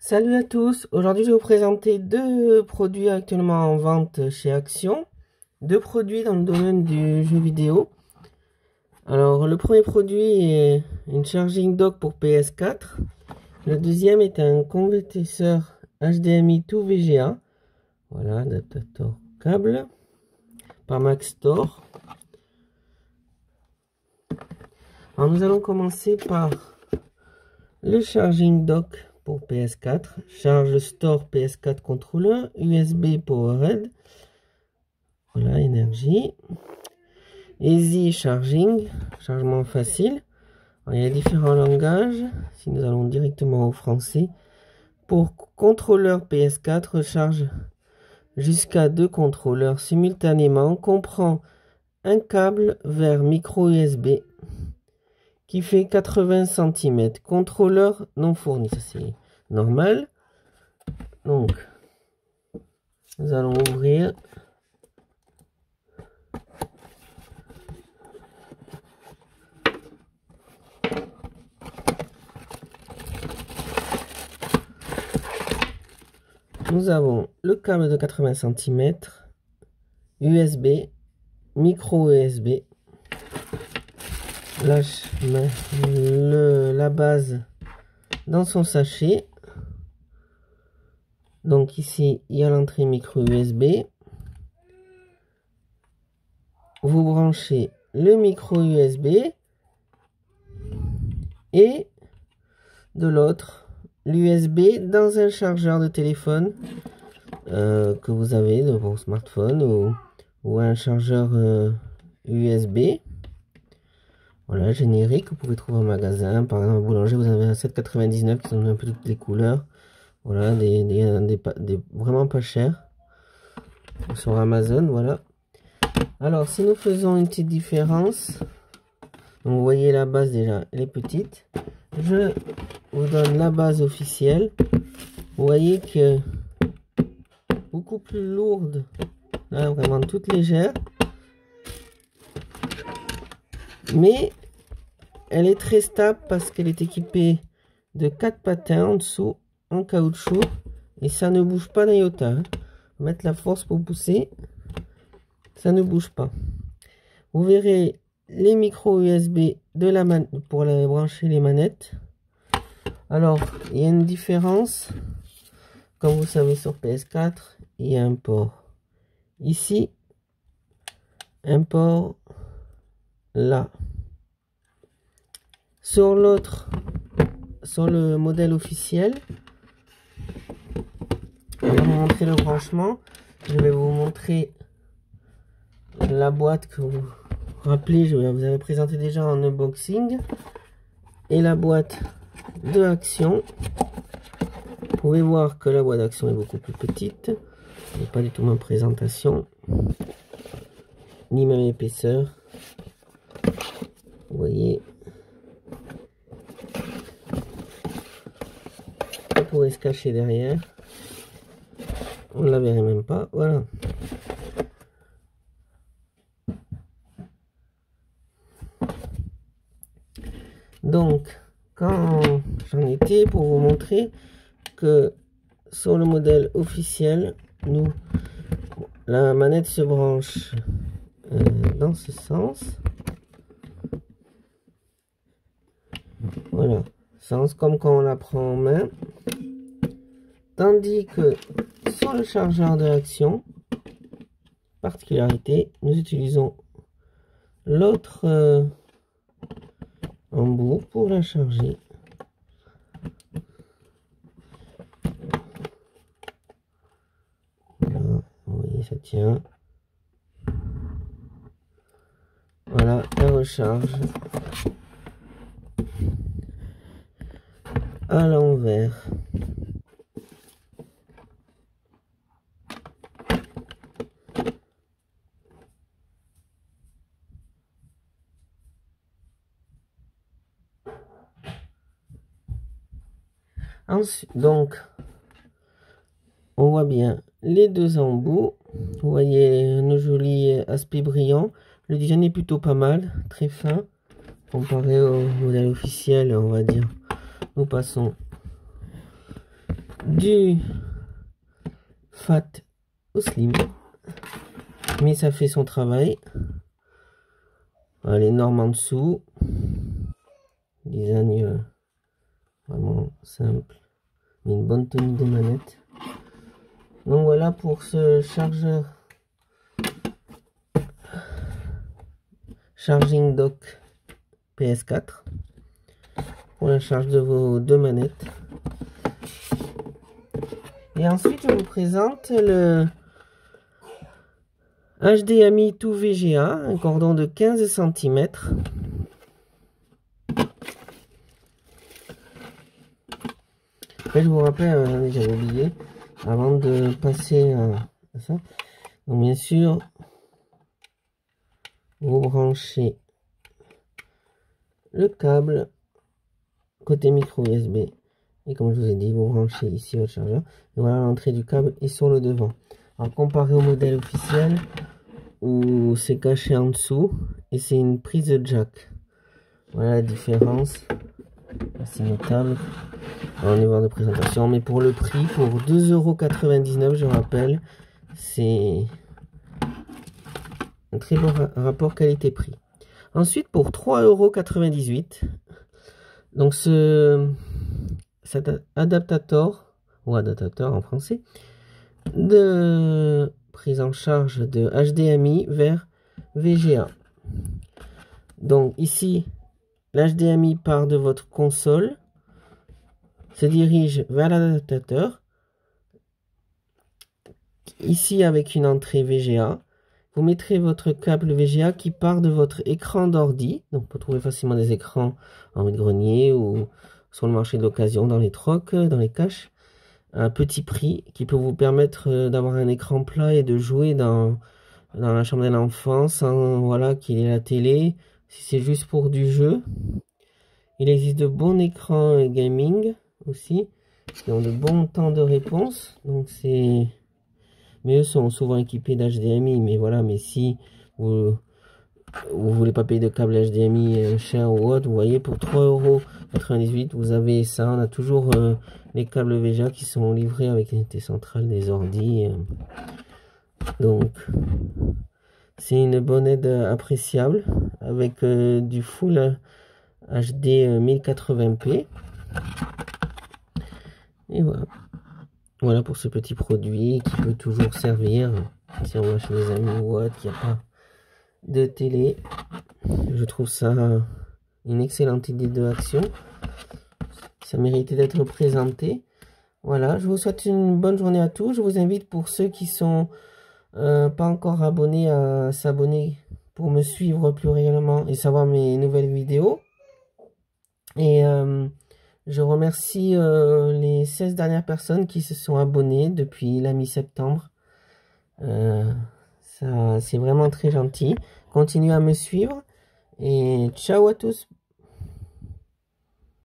Salut à tous, aujourd'hui je vais vous présenter deux produits actuellement en vente chez Action, deux produits dans le domaine du jeu vidéo. Alors le premier produit est une charging dock pour PS4, le deuxième est un convertisseur HDMI to VGA, voilà adaptateur câble par Max Store. Alors nous allons commencer par le charging dock pour PS4, charge store PS4 controller, USB PowerRed, voilà énergie, Easy Charging, chargement facile. il y a différents langages, si nous allons directement au français. Pour contrôleur PS4, recharge jusqu'à deux contrôleurs simultanément, comprend un câble vers micro USB qui fait 80 cm. Contrôleur non fourni, normal. Donc, nous allons ouvrir. Nous avons le câble de 80 cm, USB, micro USB, lâche le, la base dans son sachet. Donc ici, il y a l'entrée micro USB. Vous branchez le micro USB et de l'autre l'USB dans un chargeur de téléphone euh, que vous avez de vos smartphone ou, ou un chargeur USB. Euh, voilà, générique, vous pouvez trouver en magasin. Par exemple, boulanger, vous avez un 7,99 qui sont un peu toutes les couleurs. Voilà, des, des, vraiment pas chers. Sur Amazon, voilà. Alors, si nous faisons une petite différence, vous voyez la base déjà, elle est petite. Je vous donne la base officielle. Vous voyez que beaucoup plus lourde, là vraiment toute légère. Mais elle est très stable parce qu'elle est équipée de quatre patins en dessous en caoutchouc. Et ça ne bouge pas d'un iota. Hein. Mettre la force pour pousser. Ça ne bouge pas. Vous verrez les micros USB de la pour les brancher les manettes. Alors, il y a une différence. Comme vous savez sur PS4, il y a un port ici, un port là. Sur l'autre, sur le modèle officiel, je vais vous montrer le branchement. Je vais vous montrer la boîte que vous rappelez, je vous avais présenté déjà en unboxing. Et la boîte de action. Vous pouvez voir que la boîte d'action est beaucoup plus petite. n'est pas du tout ma présentation. Ni même épaisseur. Vous voyez, pourrait se cacher derrière. La verrait même pas. Voilà. Donc, quand j'en étais pour vous montrer que sur le modèle officiel, nous, la manette se branche euh, dans ce sens. Voilà, sens comme quand on la prend en main. Tandis que sur le chargeur de l'action, particularité, nous utilisons l'autre euh, embout pour la charger. Voilà, vous voyez, ça tient. Voilà, la recharge à l'envers. Donc, on voit bien les deux embouts. Vous voyez nos jolis aspects brillants. Le design est plutôt pas mal, très fin. Comparé au modèle officiel, on va dire. Nous passons du fat au slim. Mais ça fait son travail. les normes en dessous. Design euh, vraiment simple. Une bonne tenue de manette. Donc voilà pour ce chargeur Charging Dock PS4 pour la charge de vos deux manettes. Et ensuite, je vous présente le HDMI tout VGA, un cordon de 15 cm. Je vous rappelle, euh, j'avais oublié, avant de passer à ça. Donc, bien sûr, vous branchez le câble côté micro USB et comme je vous ai dit vous branchez ici votre chargeur. Et voilà l'entrée du câble est sur le devant. Alors comparé au modèle officiel où c'est caché en dessous et c'est une prise de jack. Voilà la différence c'est notable au niveau de présentation mais pour le prix pour 2,99€ je rappelle c'est un très bon rapport qualité-prix. Ensuite, pour 3,98€, donc ce, cet adaptateur, ou adaptateur en français, de prise en charge de HDMI vers VGA. Donc ici, l'HDMI part de votre console, se dirige vers l'adaptateur, ici avec une entrée VGA, vous mettrez votre câble VGA qui part de votre écran d'ordi. Donc, vous trouver facilement des écrans en grenier ou sur le marché de l'occasion, dans les trocs, dans les caches. Un petit prix qui peut vous permettre euh, d'avoir un écran plat et de jouer dans, la chambre de l'enfant sans voilà, qu'il ait la télé. Si c'est juste pour du jeu. Il existe de bons écrans gaming aussi qui ont de bons temps de réponse. Donc, c'est mais eux sont souvent équipés d'HDMI. Mais voilà, mais si vous voulez pas payer de câble HDMI euh, cher ou autre, vous voyez, pour 3,98€, vous avez ça. On a toujours euh, les câbles VGA qui sont livrés avec unité centrale des ordi. Euh. Donc, c'est une bonne aide appréciable avec du full HD 1080p. Et voilà. Voilà pour ce petit produit qui peut toujours servir si on va chez les amis ou autre, qu'il n'y a pas de télé. Je trouve ça une excellente idée de action. Ça méritait d'être présenté. Voilà, je vous souhaite une bonne journée à tous. Je vous invite pour ceux qui sont euh, pas encore abonnés à s'abonner pour me suivre plus régulièrement et savoir mes nouvelles vidéos. Et euh, je remercie euh, les 16 dernières personnes qui se sont abonnées depuis la mi-septembre. Euh, c'est vraiment très gentil. Continuez à me suivre et ciao à tous.